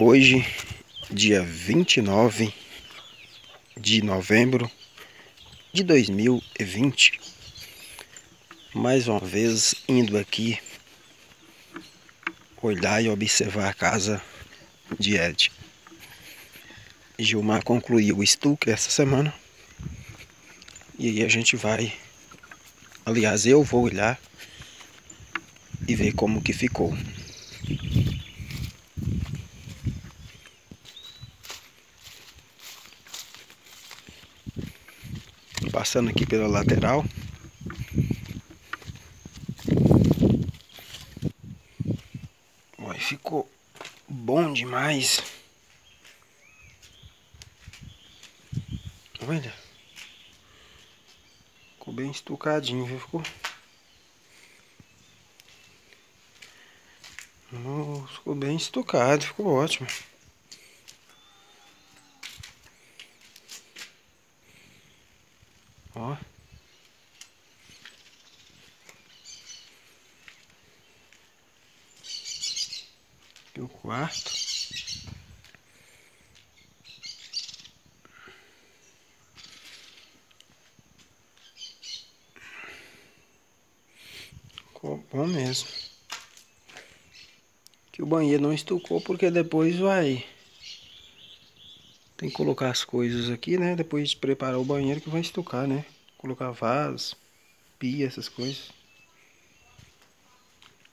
Hoje, dia 29 de novembro de 2020. Mais uma vez indo aqui olhar e observar a casa de Ed. Gilmar concluiu o estuque essa semana. E aí a gente vai. Aliás, eu vou olhar e ver como que ficou. Passando aqui pela lateral. Olha, ficou bom demais. Olha. Ficou bem estucadinho, viu? Ficou. Ficou bem estucado, ficou ótimo. Ó. Aqui o quarto. Ficou bom mesmo. Que o banheiro não estucou porque depois vai tem que colocar as coisas aqui, né? Depois de preparar o banheiro que vai estucar, né? Colocar vaso, pia, essas coisas.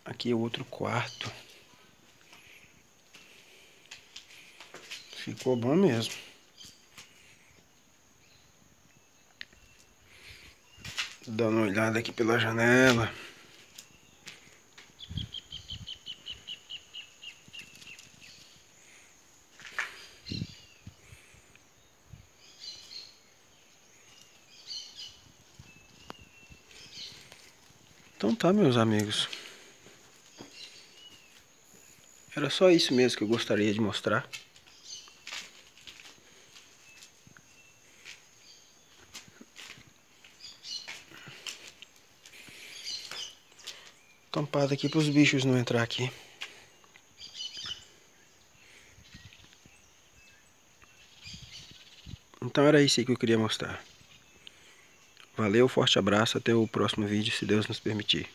Aqui é o outro quarto. Ficou bom mesmo. Dando uma olhada aqui pela janela. Então tá, meus amigos. Era só isso mesmo que eu gostaria de mostrar. Tampada aqui para os bichos não entrar aqui. Então era isso aí que eu queria mostrar. Valeu, forte abraço, até o próximo vídeo, se Deus nos permitir.